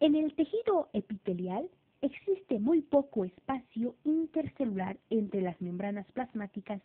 En el tejido epitelial existe muy poco espacio intercelular entre las membranas plasmáticas.